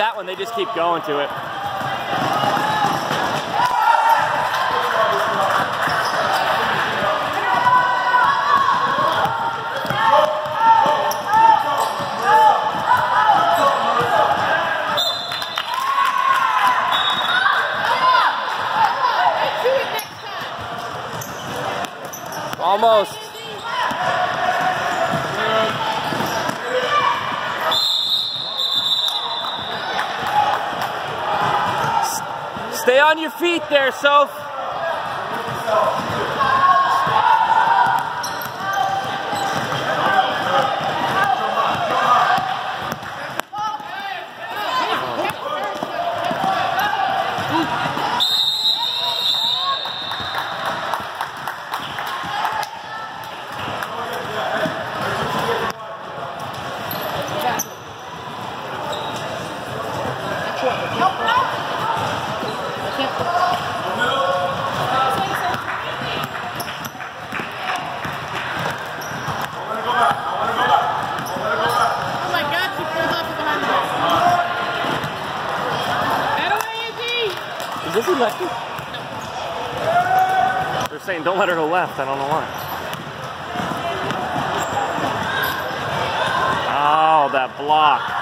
that one, they just keep going to it. Almost. Stay on your feet there, Soph. Oh Is this lefty? They're saying don't let her go left. I don't know why. Oh, that block.